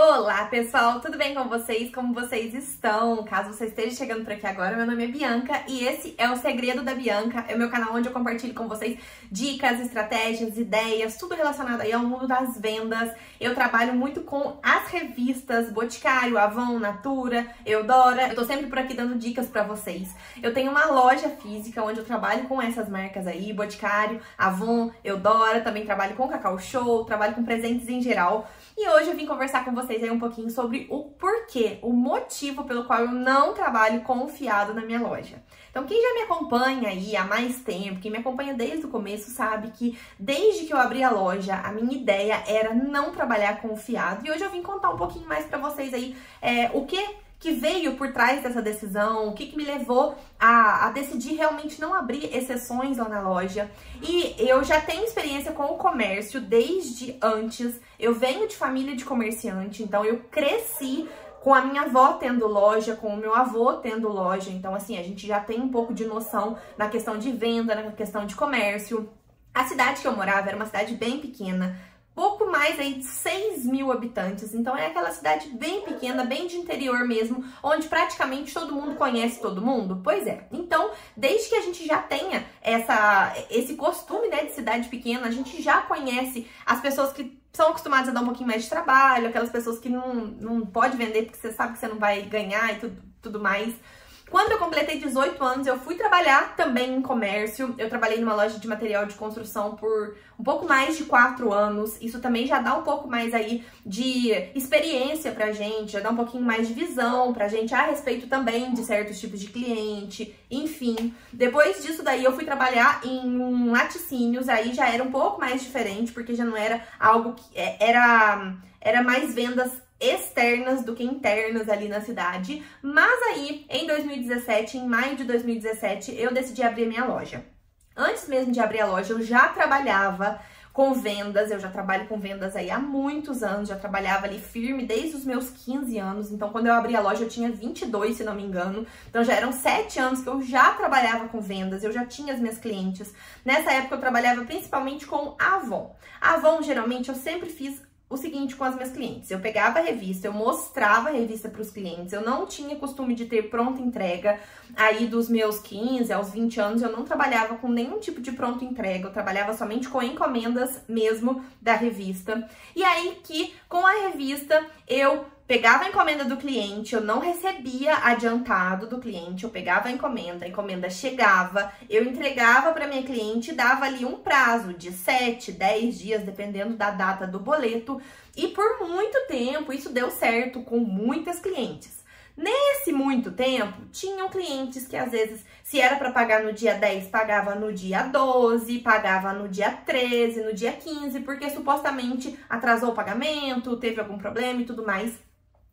Olá pessoal, tudo bem com vocês? Como vocês estão? Caso você esteja chegando por aqui agora, meu nome é Bianca e esse é o Segredo da Bianca, é o meu canal onde eu compartilho com vocês dicas, estratégias, ideias, tudo relacionado aí ao mundo das vendas. Eu trabalho muito com as revistas Boticário, Avon, Natura, Eudora. Eu tô sempre por aqui dando dicas para vocês. Eu tenho uma loja física onde eu trabalho com essas marcas aí, Boticário, Avon, Eudora, também trabalho com Cacau Show, trabalho com presentes em geral. E hoje eu vim conversar com vocês aí um pouquinho sobre o porquê, o motivo pelo qual eu não trabalho confiado na minha loja. Então, quem já me acompanha aí há mais tempo, quem me acompanha desde o começo, sabe que desde que eu abri a loja, a minha ideia era não trabalhar confiado. E hoje eu vim contar um pouquinho mais para vocês aí é, o que que veio por trás dessa decisão, o que, que me levou a, a, decidir realmente não abrir exceções lá na loja. E eu já tenho experiência com o comércio desde antes. Eu venho de família de comerciante, então eu cresci com a minha avó tendo loja, com o meu avô tendo loja. Então, assim, a gente já tem um pouco de noção na questão de venda, na questão de comércio. A cidade que eu morava era uma cidade bem pequena, pouco mais aí de 6 mil habitantes. Então é aquela cidade bem pequena, bem de interior mesmo, onde praticamente todo mundo conhece todo mundo. Pois é. Então, desde que a gente já tenha essa, esse costume né, de cidade pequena, a gente já conhece as pessoas que são acostumadas a dar um pouquinho mais de trabalho, aquelas pessoas que não, não pode vender porque você sabe que você não vai ganhar e tudo, tudo mais. Quando eu completei 18 anos, eu fui trabalhar também em comércio. Eu trabalhei numa loja de material de construção por um pouco mais de 4 anos. Isso também já dá um pouco mais aí de experiência pra gente, já dá um pouquinho mais de visão pra gente a respeito também de certos tipos de cliente, enfim. Depois disso daí eu fui trabalhar em laticínios, aí já era um pouco mais diferente, porque já não era algo que é, era era mais vendas externas do que internas ali na cidade. Mas aí, em 2017, em maio de 2017, eu decidi abrir minha loja. Antes mesmo de abrir a loja, eu já trabalhava com vendas, eu já trabalho com vendas aí há muitos anos, já trabalhava ali firme desde os meus 15 anos, então quando eu abri a loja eu tinha 22, se não me engano, então já eram 7 anos que eu já trabalhava com vendas, eu já tinha as minhas clientes. Nessa época eu trabalhava principalmente com Avon. Avon, geralmente, eu sempre fiz o seguinte com as minhas clientes. Eu pegava a revista, eu mostrava a revista para os clientes. Eu não tinha costume de ter pronta entrega. Aí dos meus 15 aos 20 anos eu não trabalhava com nenhum tipo de pronta entrega. Eu trabalhava somente com encomendas mesmo da revista. E aí que com a revista eu pegava a encomenda do cliente, eu não recebia adiantado do cliente, eu pegava a encomenda, a encomenda chegava, eu entregava para minha cliente dava ali um prazo de 7, 10 dias, dependendo da data do boleto, e por muito tempo isso deu certo com muitas clientes. Nesse muito tempo, tinham clientes que às vezes, se era para pagar no dia 10, pagava no dia 12, pagava no dia 13, no dia 15, porque supostamente atrasou o pagamento, teve algum problema e tudo mais.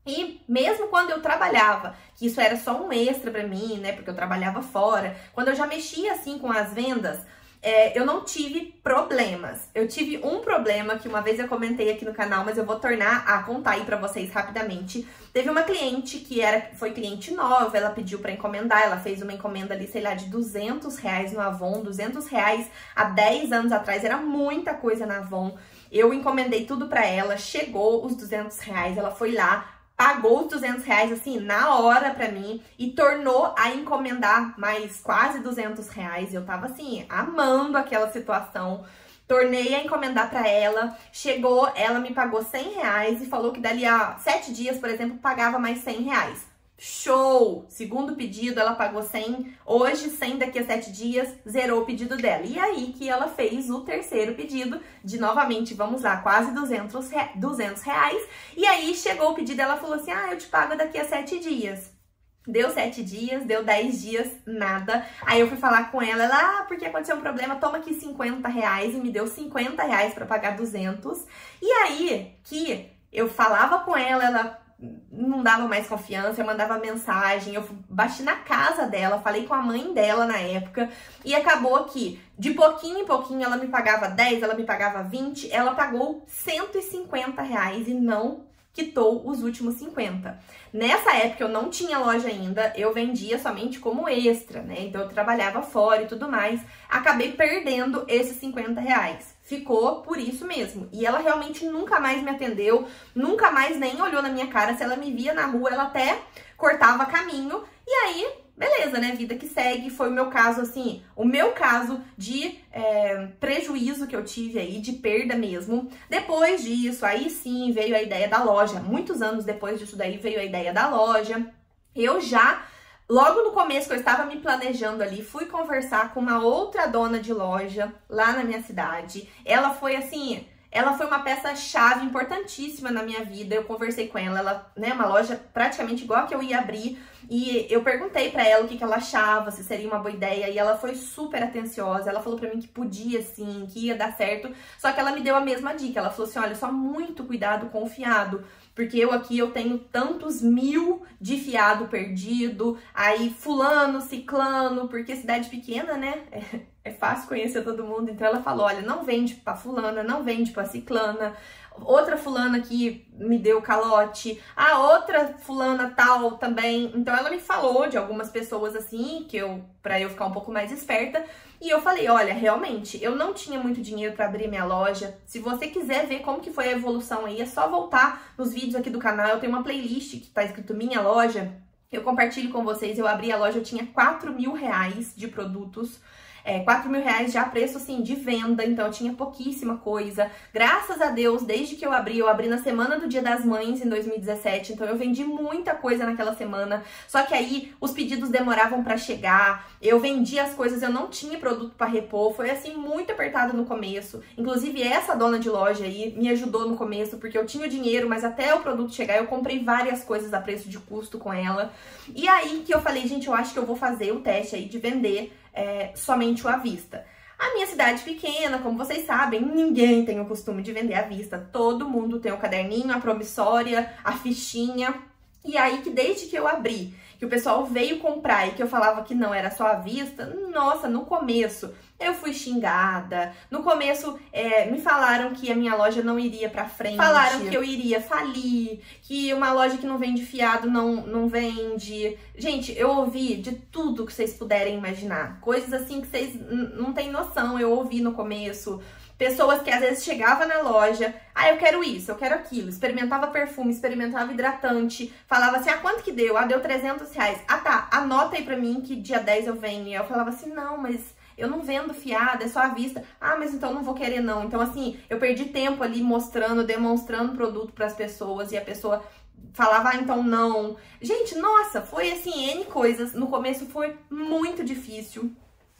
E mesmo quando eu trabalhava, que isso era só um extra para mim, né? Porque eu trabalhava fora, quando eu já mexia assim com as vendas, é, eu não tive problemas. Eu tive um problema que uma vez eu comentei aqui no canal, mas eu vou tornar a contar aí para vocês rapidamente. Teve uma cliente que era, foi cliente nova, ela pediu para encomendar, ela fez uma encomenda ali, sei lá, de 200 reais no Avon, 200 reais há 10 anos atrás, era muita coisa na Avon. Eu encomendei tudo para ela, chegou os 200 reais, ela foi lá, pagou os 200 reais, assim, na hora pra mim e tornou a encomendar mais quase 200 reais. Eu tava, assim, amando aquela situação. Tornei a encomendar para ela, chegou, ela me pagou 100 reais e falou que dali a sete dias, por exemplo, pagava mais 100 reais. Show! Segundo pedido, ela pagou 100. Hoje, 100 daqui a 7 dias, zerou o pedido dela. E aí que ela fez o terceiro pedido de, novamente, vamos lá, quase 200, 200 reais. E aí chegou o pedido, ela falou assim, ah, eu te pago daqui a 7 dias. Deu sete dias, deu dez dias, nada. Aí eu fui falar com ela, ela, ah, porque aconteceu um problema, toma aqui 50 reais. E me deu 50 reais pra pagar 200. E aí que eu falava com ela, ela não dava mais confiança, eu mandava mensagem, eu bati na casa dela, falei com a mãe dela na época, e acabou que de pouquinho em pouquinho ela me pagava 10, ela me pagava 20, ela pagou 150 reais e não quitou os últimos 50. Nessa época eu não tinha loja ainda, eu vendia somente como extra, né? Então eu trabalhava fora e tudo mais. Acabei perdendo esses 50 reais. Ficou por isso mesmo. E ela realmente nunca mais me atendeu, nunca mais nem olhou na minha cara. Se ela me via na rua, ela até cortava caminho. E aí beleza, né? Vida que segue. Foi o meu caso, assim, o meu caso de é, prejuízo que eu tive aí, de perda mesmo. Depois disso, aí sim veio a ideia da loja. Muitos anos depois disso daí veio a ideia da loja. Eu já. Logo no começo eu estava me planejando ali, fui conversar com uma outra dona de loja lá na minha cidade. Ela foi assim, ela foi uma peça-chave importantíssima na minha vida. Eu conversei com ela, ela, né, uma loja praticamente igual a que eu ia abrir, e eu perguntei para ela o que, que ela achava, se seria uma boa ideia, e ela foi super atenciosa. Ela falou para mim que podia sim, que ia dar certo. Só que ela me deu a mesma dica. Ela falou assim: "Olha, só muito cuidado com o fiado, porque eu aqui eu tenho tantos mil de fiado perdido, aí fulano, ciclano, porque cidade pequena, né? É, é fácil conhecer todo mundo. Então ela falou: "Olha, não vende para fulana, não vende para ciclana, outra fulana que me deu calote, a outra fulana tal também. Então ela me falou de algumas pessoas assim, que eu para eu ficar um pouco mais esperta, e eu falei, olha, realmente, eu não tinha muito dinheiro para abrir minha loja. Se você quiser ver como que foi a evolução aí, é só voltar nos vídeos aqui do canal. Eu tenho uma playlist que tá escrito minha loja. Eu compartilho com vocês, eu abri a loja, eu tinha 4 mil reais de produtos é, 4 mil reais já preço assim de venda, então eu tinha pouquíssima coisa. Graças a Deus, desde que eu abri, eu abri na semana do Dia das Mães em 2017, então eu vendi muita coisa naquela semana. Só que aí os pedidos demoravam para chegar, eu vendia as coisas, eu não tinha produto para repor, foi assim muito apertado no começo. Inclusive essa dona de loja aí me ajudou no começo porque eu tinha o dinheiro, mas até o produto chegar eu comprei várias coisas a preço de custo com ela. E aí que eu falei, gente, eu acho que eu vou fazer o teste aí de vender é, somente o à vista. A minha cidade pequena, como vocês sabem, ninguém tem o costume de vender à vista. Todo mundo tem o caderninho, a promissória, a fichinha. E aí que desde que eu abri, que o pessoal veio comprar e que eu falava que não era só à vista, nossa, no começo eu fui xingada. No começo, é, me falaram que a minha loja não iria pra frente. Falaram que eu iria falir, que uma loja que não vende fiado não, não vende. Gente, eu ouvi de tudo que vocês puderem imaginar. Coisas assim que vocês não têm noção. Eu ouvi no começo. Pessoas que às vezes chegavam na loja, ah, eu quero isso, eu quero aquilo, experimentava perfume, experimentava hidratante, falava assim, ah, quanto que deu? Ah, deu 300 reais. Ah, tá, anota aí pra mim que dia 10 eu venho. E eu falava assim, não, mas eu não vendo fiado, é só à vista. Ah, mas então não vou querer não. Então assim, eu perdi tempo ali mostrando, demonstrando produto para as pessoas e a pessoa falava, ah, então não. Gente, nossa, foi assim, N coisas. No começo foi muito difícil,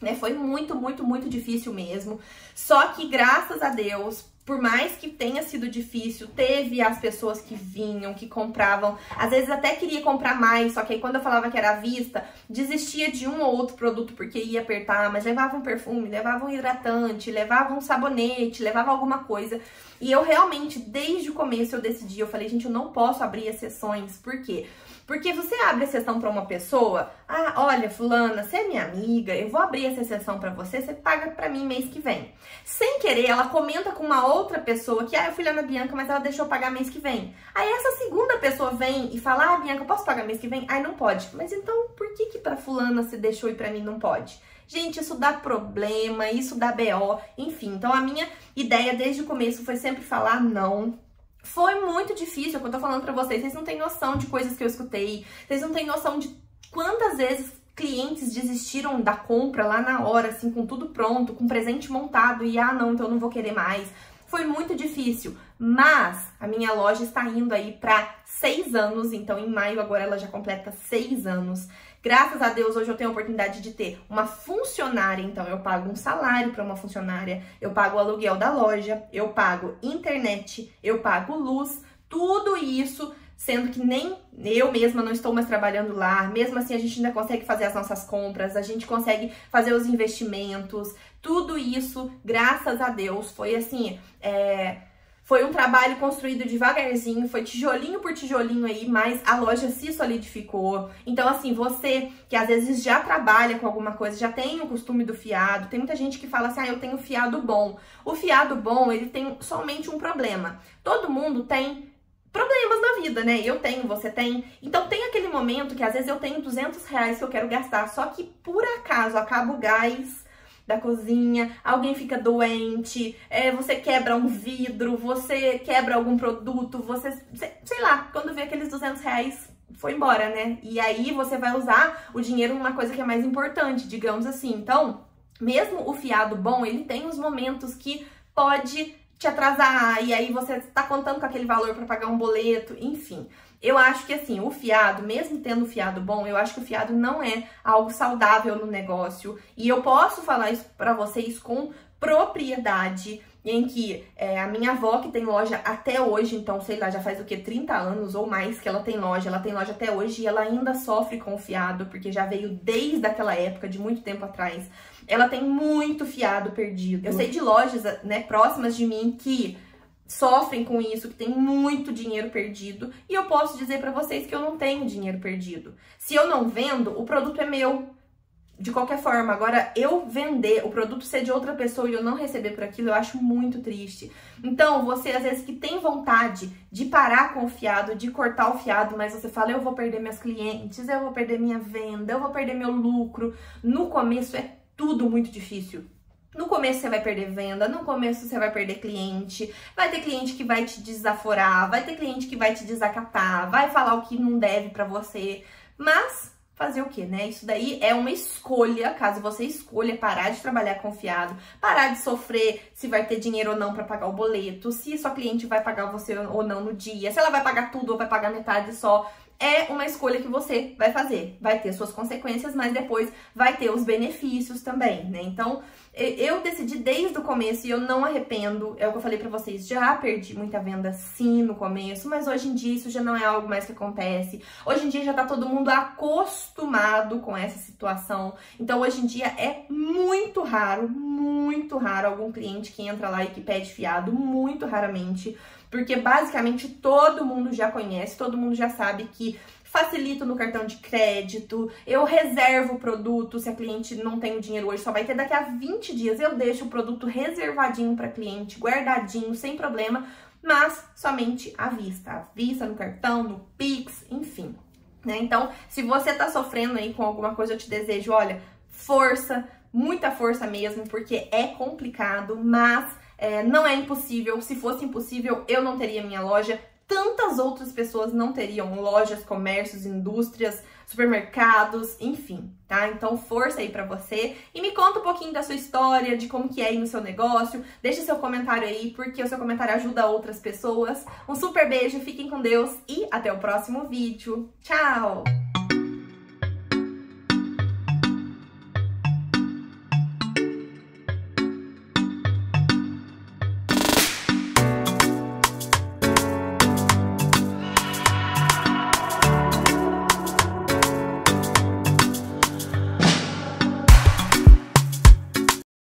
né? Foi muito, muito, muito difícil mesmo. Só que graças a Deus, por mais que tenha sido difícil, teve as pessoas que vinham, que compravam, às vezes até queria comprar mais, só que aí quando eu falava que era à vista, desistia de um ou outro produto porque ia apertar, mas levava um perfume, levava um hidratante, levava um sabonete, levava alguma coisa. E eu realmente, desde o começo, eu decidi, eu falei, gente, eu não posso abrir exceções, por quê? Porque você abre a sessão para uma pessoa, ah, olha, fulana, você é minha amiga, eu vou abrir essa sessão para você, você paga para mim mês que vem. Sem querer, ela comenta com uma pessoa que, ah, eu fui lá na Bianca, mas ela deixou pagar mês que vem. Aí essa segunda pessoa vem e fala, ah, Bianca, posso pagar mês que vem? Ai, não pode. Mas então, por que que para fulana você deixou e para mim não pode? Gente, isso dá problema, isso dá BO, enfim. Então a minha ideia desde o começo foi sempre falar não, foi muito difícil, é eu tô falando pra vocês. Vocês não têm noção de coisas que eu escutei. Vocês não têm noção de quantas vezes clientes desistiram da compra lá na hora, assim, com tudo pronto, com presente montado e ah, não, então eu não vou querer mais. Foi muito difícil, mas a minha loja está indo aí para seis anos, então em maio agora ela já completa seis anos. Graças a Deus, hoje eu tenho a oportunidade de ter uma funcionária, então eu pago um salário para uma funcionária, eu pago o aluguel da loja, eu pago internet, eu pago luz, tudo isso sendo que nem eu mesma não estou mais trabalhando lá, mesmo assim a gente ainda consegue fazer as nossas compras, a gente consegue fazer os investimentos, tudo isso, graças a Deus, foi assim, é, foi um trabalho construído devagarzinho, foi tijolinho por tijolinho aí, mas a loja se solidificou. Então, assim, você que às vezes já trabalha com alguma coisa, já tem o costume do fiado, tem muita gente que fala assim, ah, eu tenho fiado bom. O fiado bom, ele tem somente um problema. Todo mundo tem problemas na vida, né? Eu tenho, você tem. Então tem aquele momento que às vezes eu tenho 200 reais que eu quero gastar, só que por acaso acaba o gás da cozinha, alguém fica doente, é, você quebra um vidro, você quebra algum produto, você, sei lá, quando vê aqueles 200 reais, foi embora, né? E aí você vai usar o dinheiro numa coisa que é mais importante, digamos assim. Então, mesmo o fiado bom, ele tem os momentos que pode te atrasar, e aí você tá contando com aquele valor para pagar um boleto, enfim. Eu acho que assim, o fiado, mesmo tendo fiado bom, eu acho que o fiado não é algo saudável no negócio. E eu posso falar isso para vocês com propriedade, em que é, a minha avó, que tem loja até hoje, então sei lá, já faz o que, 30 anos ou mais que ela tem loja, ela tem loja até hoje e ela ainda sofre com o fiado, porque já veio desde aquela época, de muito tempo atrás. Ela tem muito fiado perdido. Eu sei de lojas, né, próximas de mim que sofrem com isso, que tem muito dinheiro perdido, e eu posso dizer para vocês que eu não tenho dinheiro perdido. Se eu não vendo, o produto é meu. De qualquer forma, agora eu vender, o produto ser de outra pessoa e eu não receber por aquilo, eu acho muito triste. Então, você às vezes que tem vontade de parar com o fiado, de cortar o fiado, mas você fala, eu vou perder meus clientes, eu vou perder minha venda, eu vou perder meu lucro. No começo é tudo muito difícil. No começo você vai perder venda, no começo você vai perder cliente, vai ter cliente que vai te desaforar, vai ter cliente que vai te desacatar, vai falar o que não deve para você, mas fazer o que, né? Isso daí é uma escolha, caso você escolha parar de trabalhar confiado, parar de sofrer se vai ter dinheiro ou não para pagar o boleto, se sua cliente vai pagar você ou não no dia, se ela vai pagar tudo ou vai pagar metade só é uma escolha que você vai fazer. Vai ter suas consequências, mas depois vai ter os benefícios também, né? Então, eu decidi desde o começo e eu não arrependo. É o que eu falei para vocês, já perdi muita venda sim no começo, mas hoje em dia isso já não é algo mais que acontece. Hoje em dia já tá todo mundo acostumado com essa situação. Então, hoje em dia é muito raro, muito raro algum cliente que entra lá e que pede fiado, muito raramente porque basicamente todo mundo já conhece, todo mundo já sabe que facilito no cartão de crédito, eu reservo o produto, se a cliente não tem o dinheiro hoje, só vai ter daqui a 20 dias, eu deixo o produto reservadinho para cliente, guardadinho, sem problema, mas somente à vista, à vista no cartão, no Pix, enfim. Né? Então, se você tá sofrendo aí com alguma coisa, eu te desejo, olha, força, muita força mesmo, porque é complicado, mas é, não é impossível. Se fosse impossível, eu não teria minha loja. Tantas outras pessoas não teriam lojas, comércios, indústrias, supermercados, enfim, tá? Então força aí para você e me conta um pouquinho da sua história, de como que é aí no seu negócio. Deixa seu comentário aí, porque o seu comentário ajuda outras pessoas. Um super beijo, fiquem com Deus e até o próximo vídeo. Tchau!